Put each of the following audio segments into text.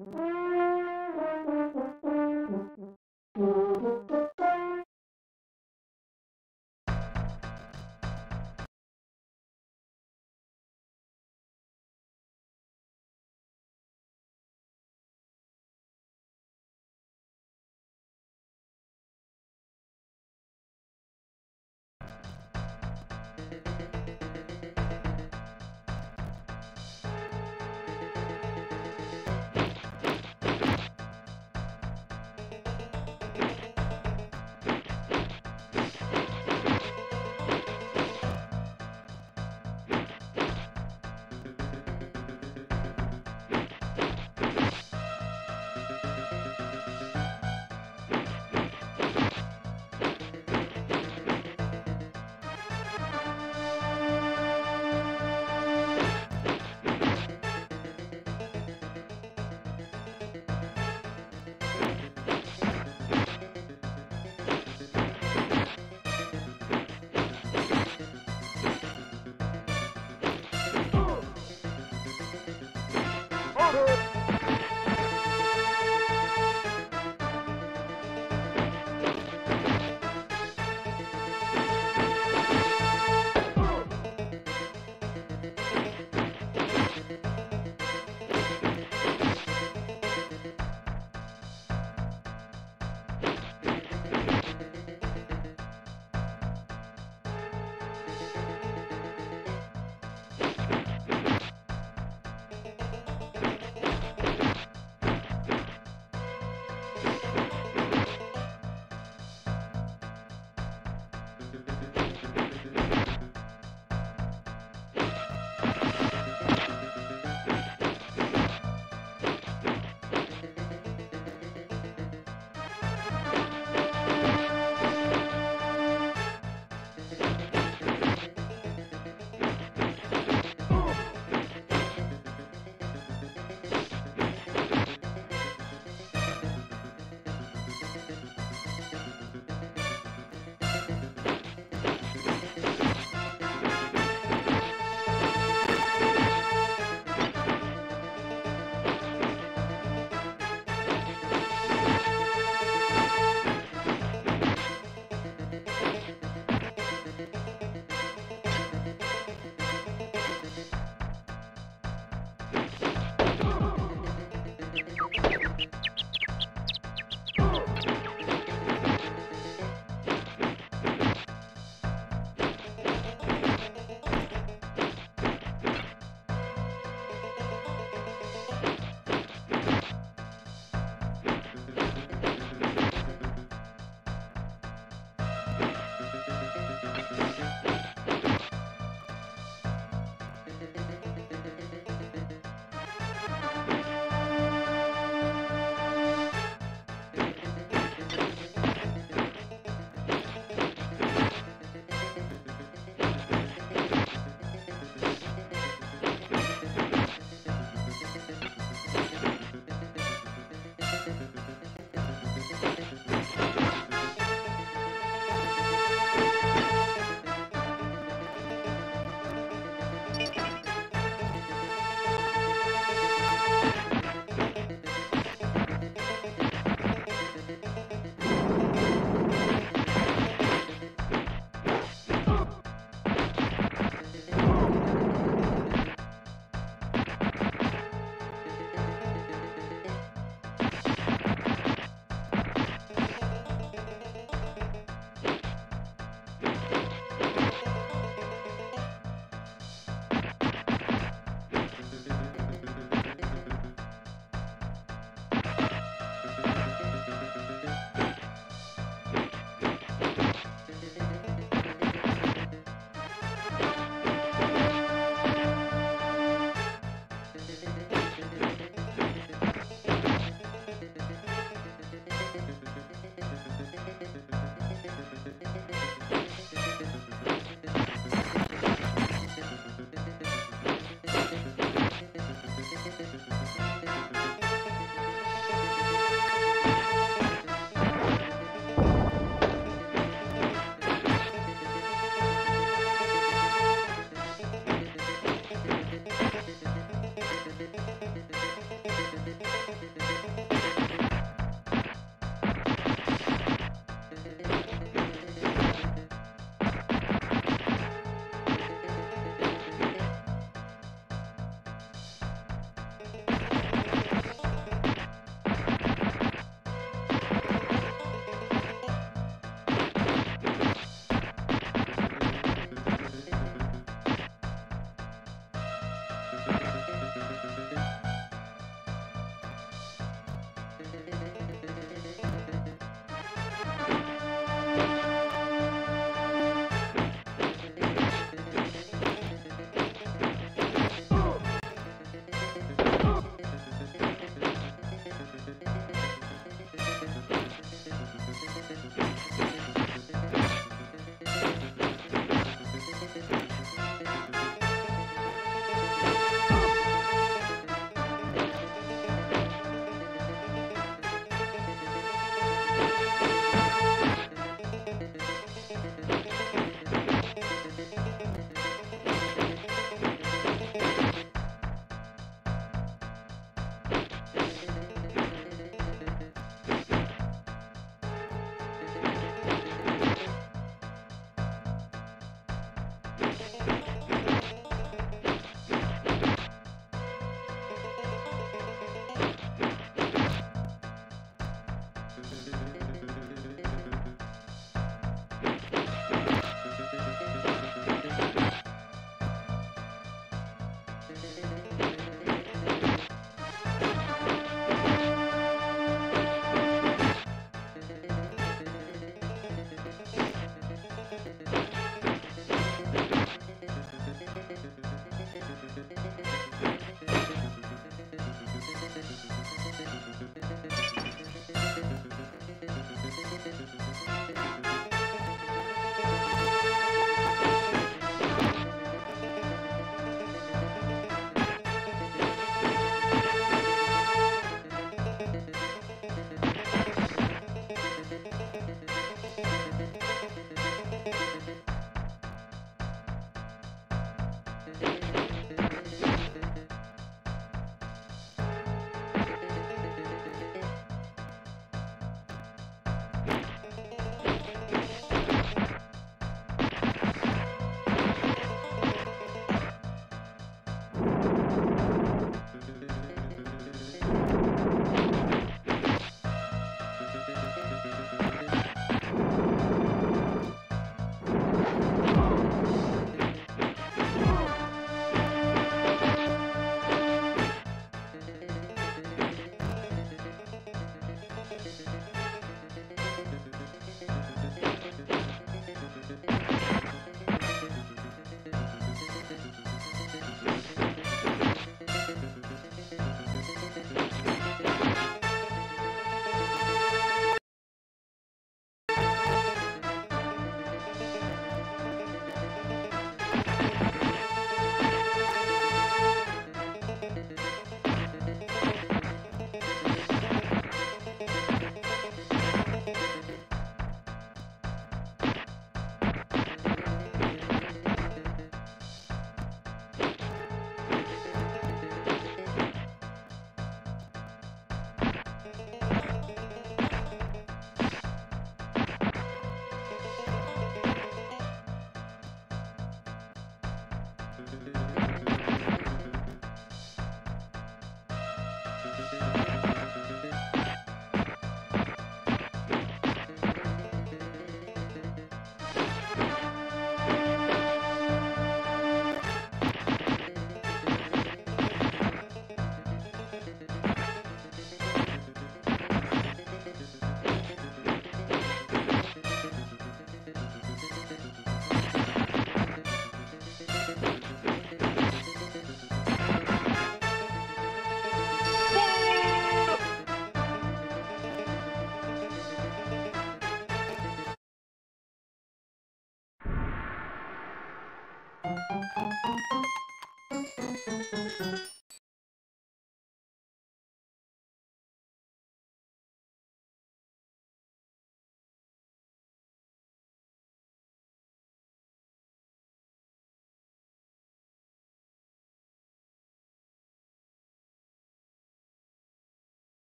Mm-hmm.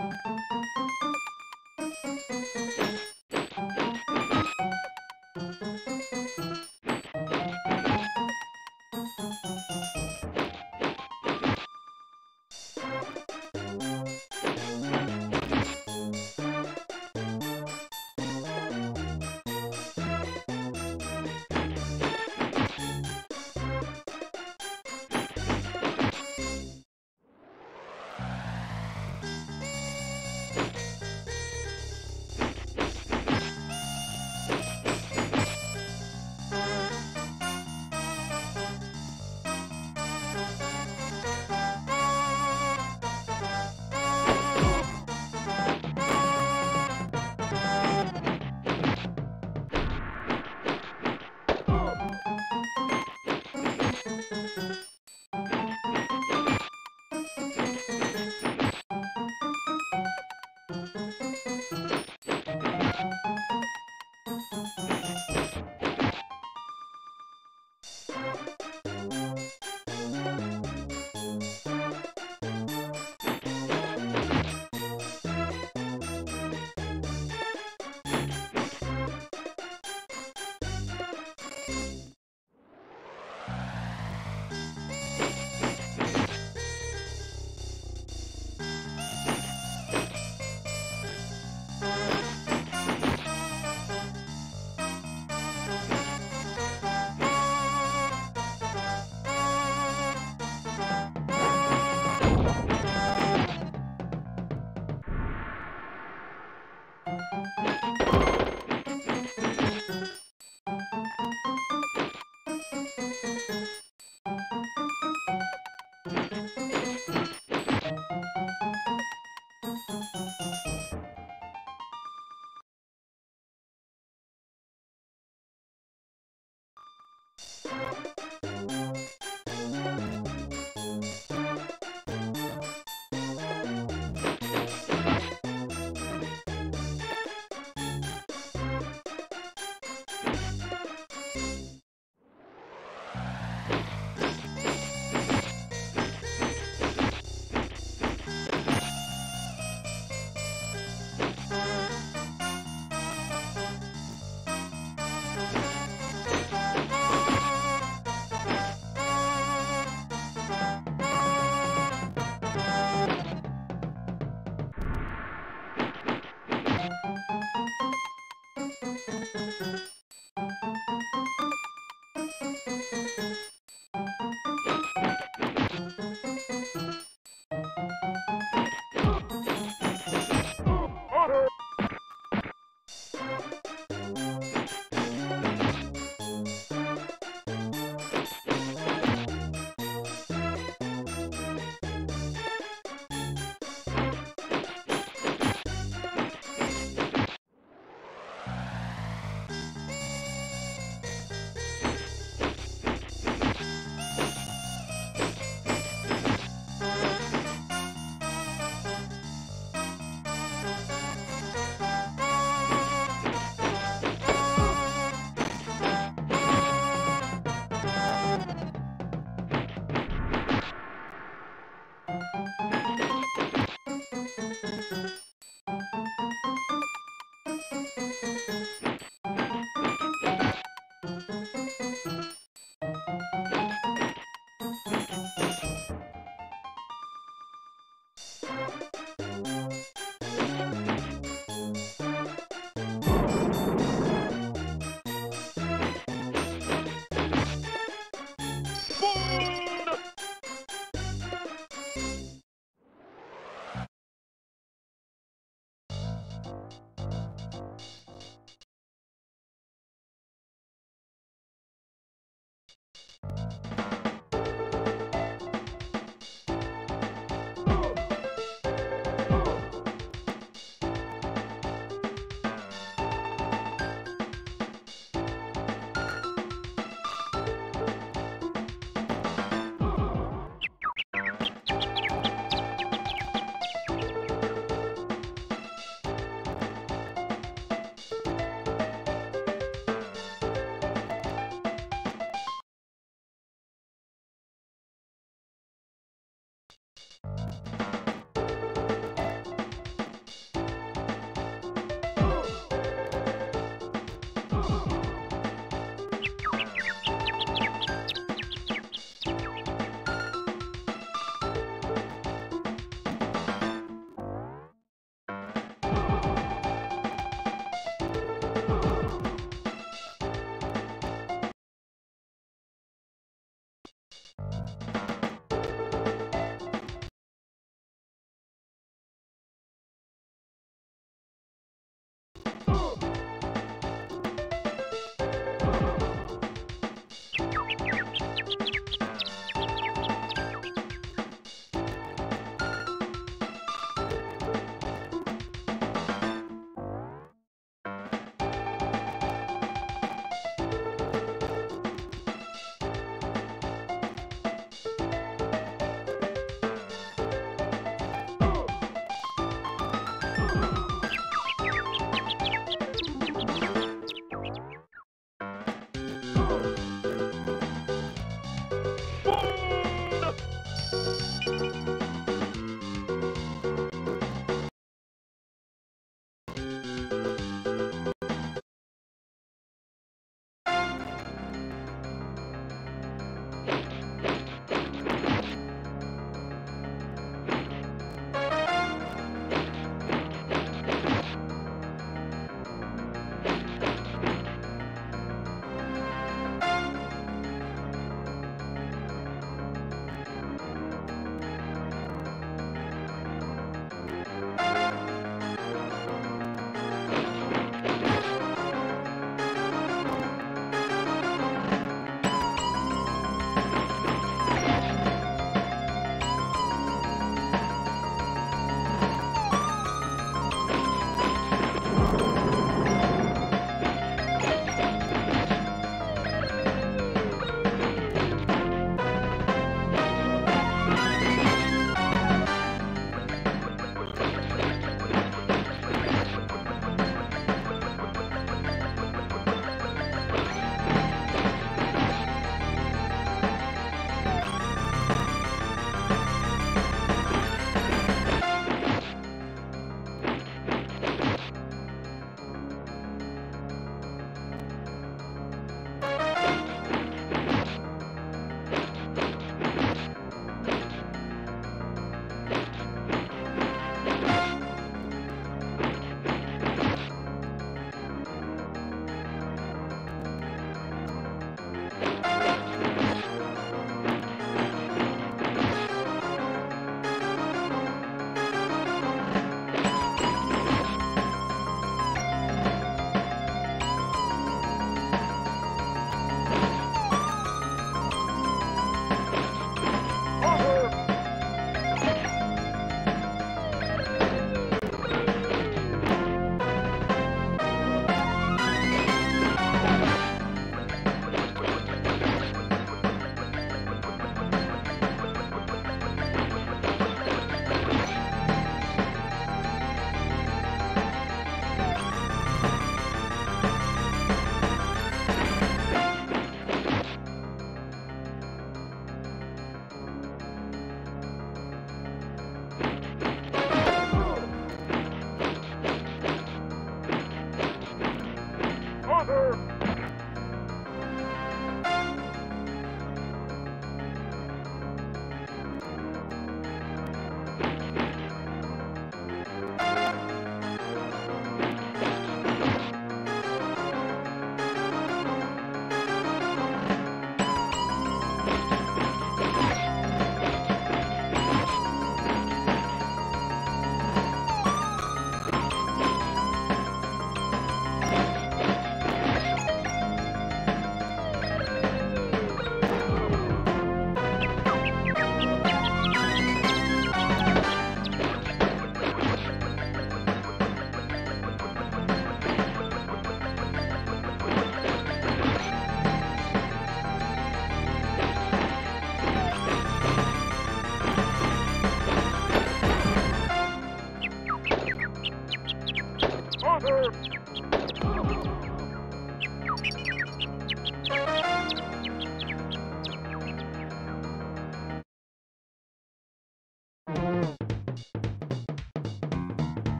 you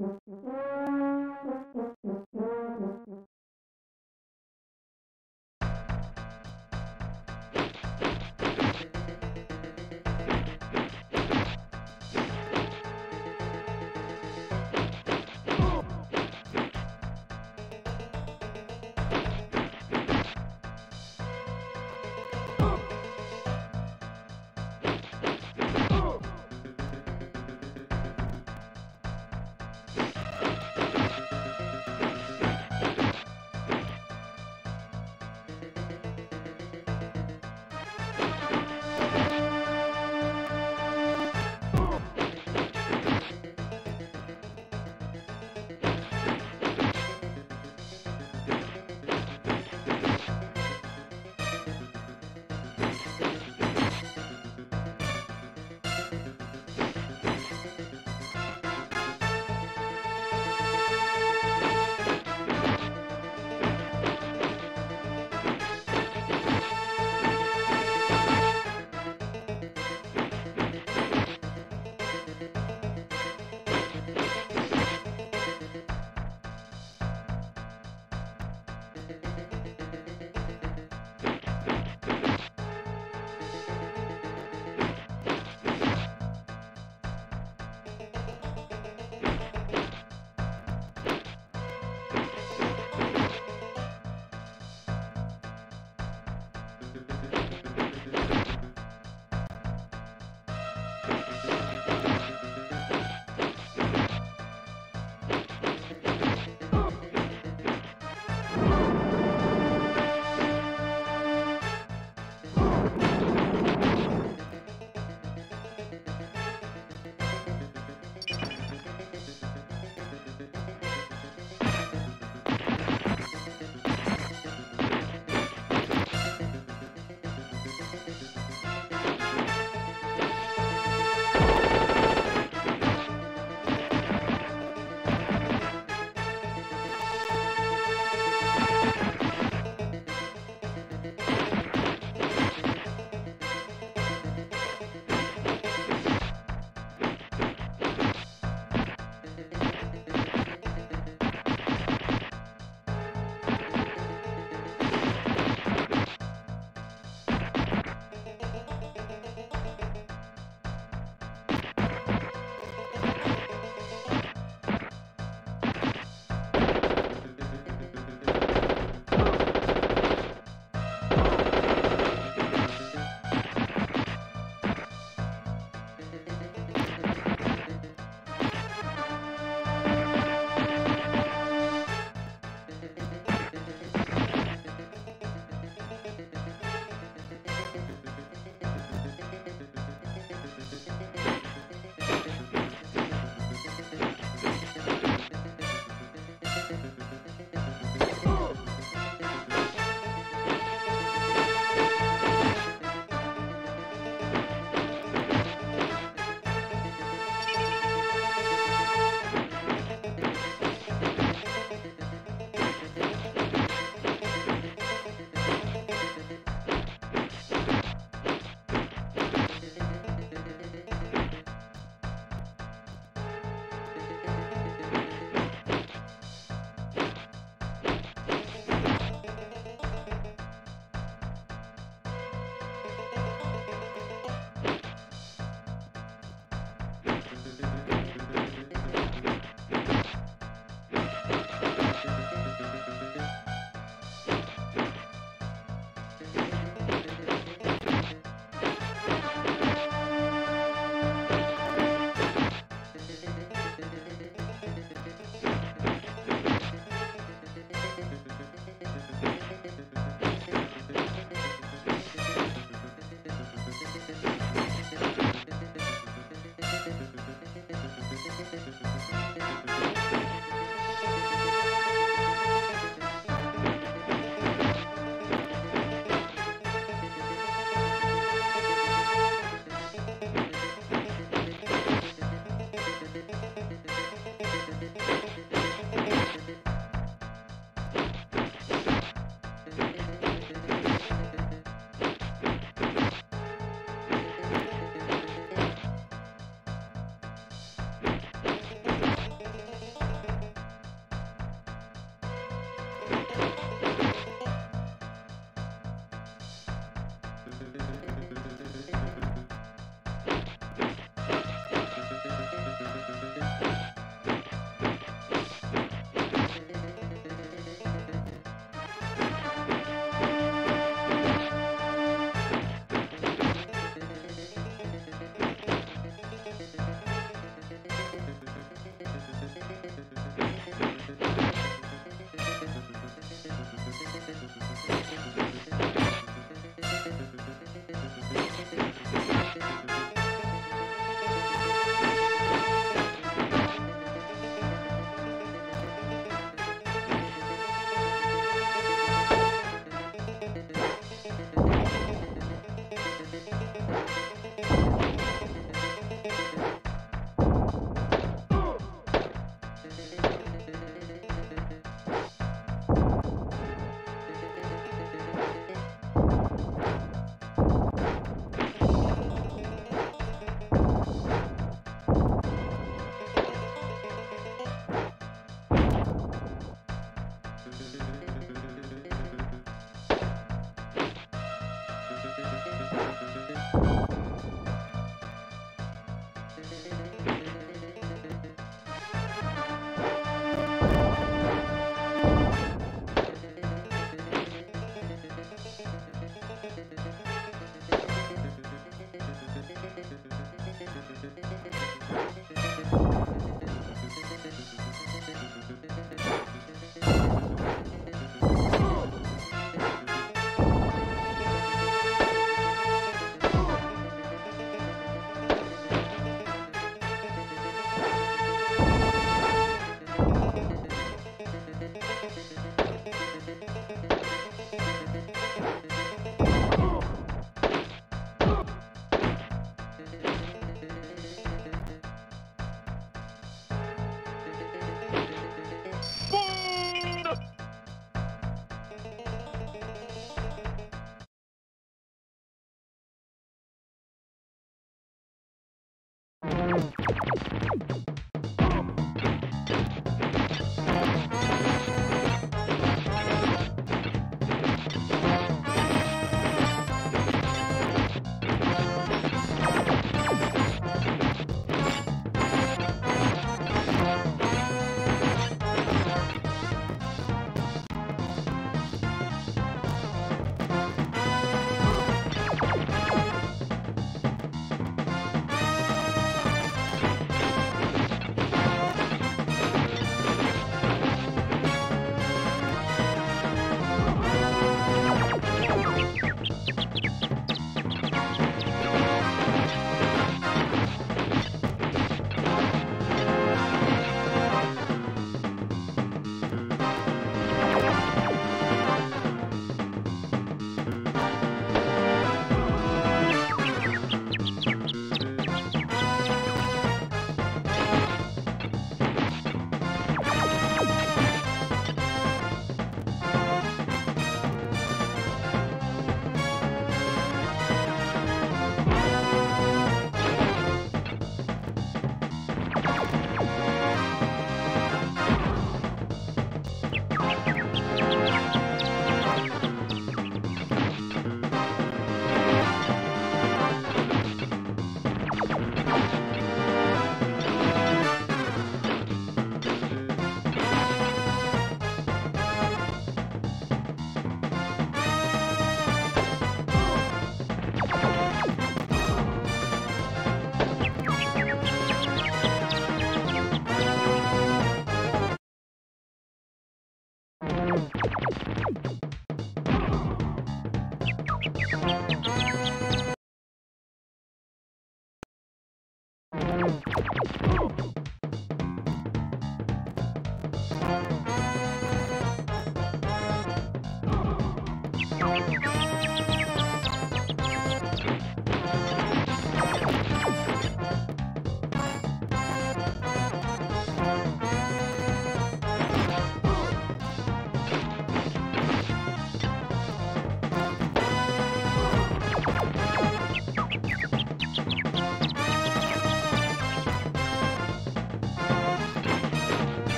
Mm-hmm.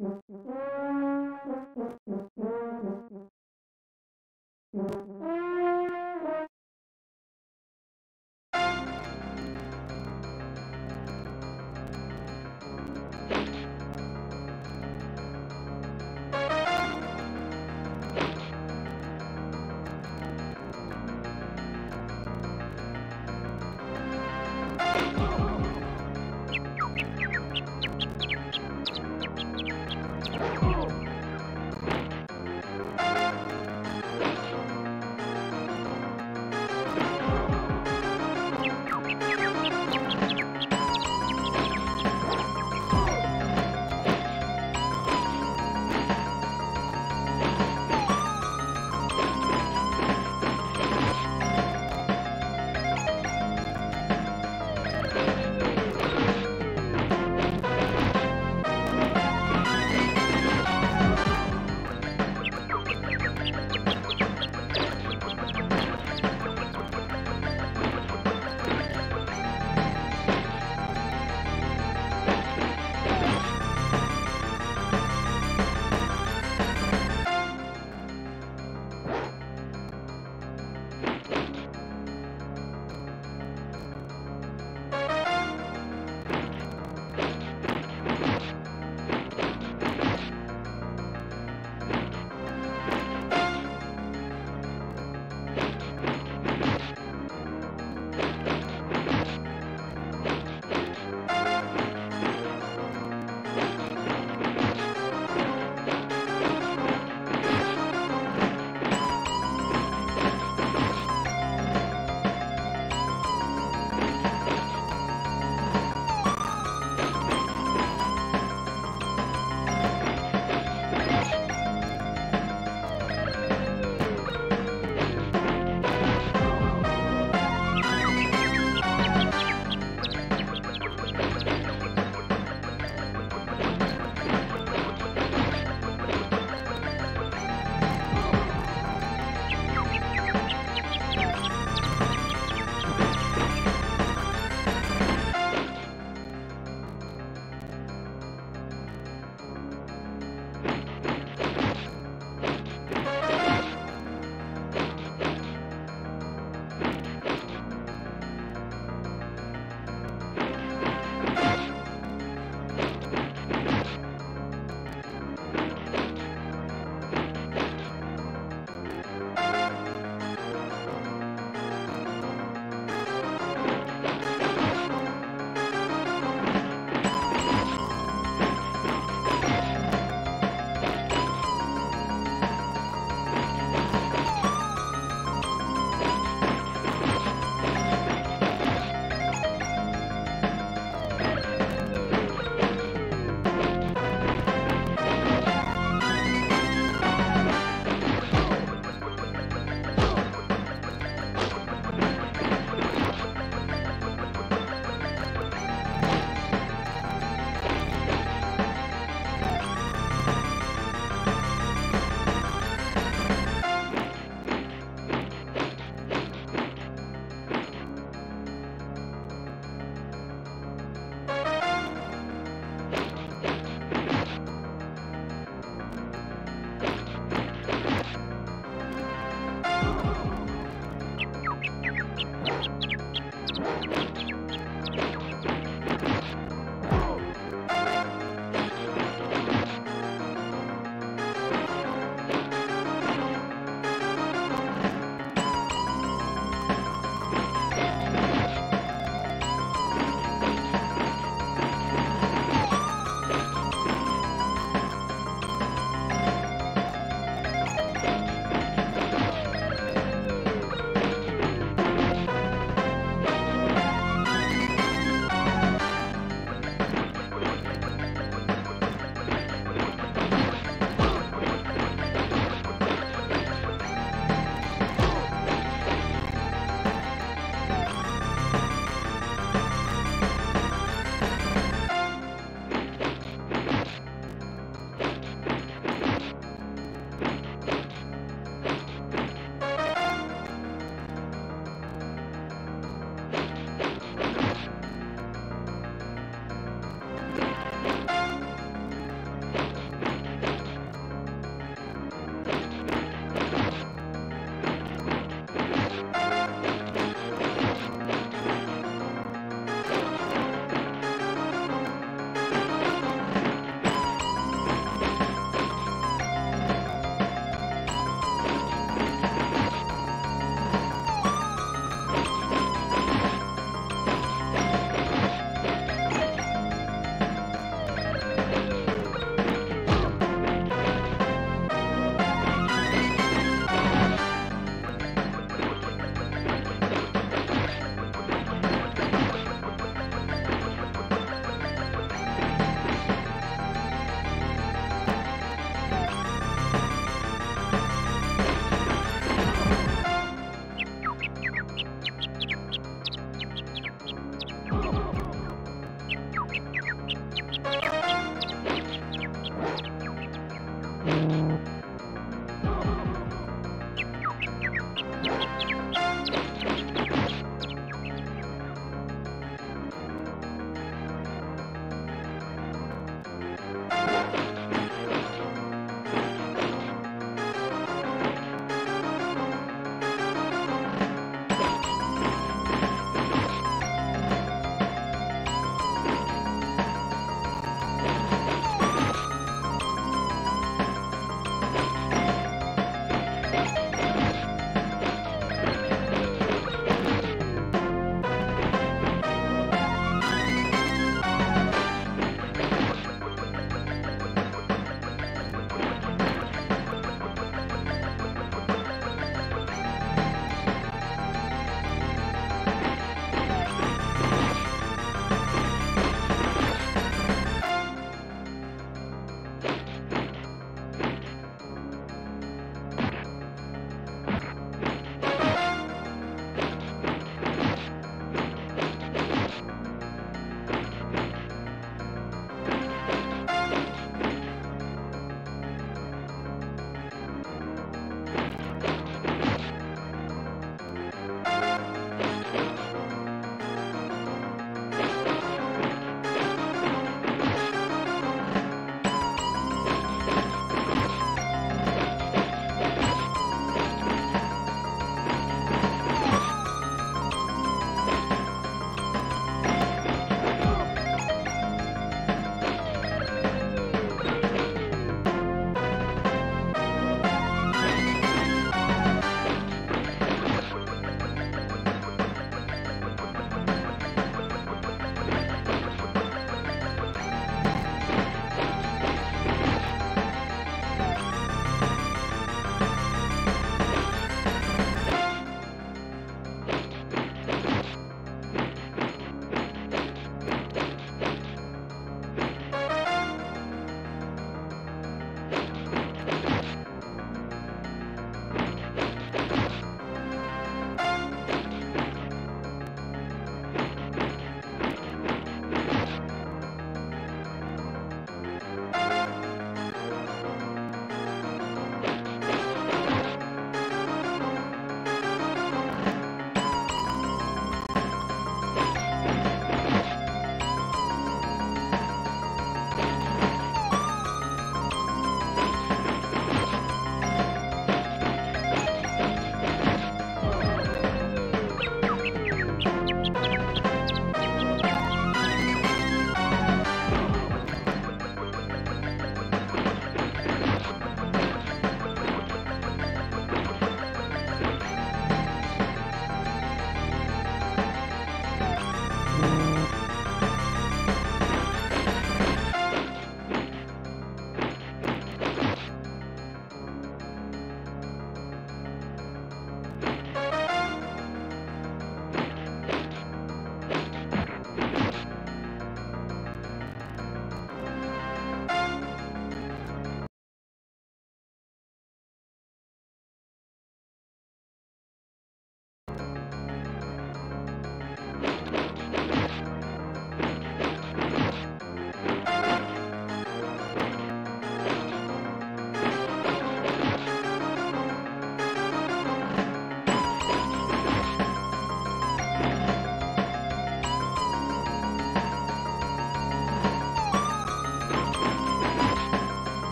Mm-hmm.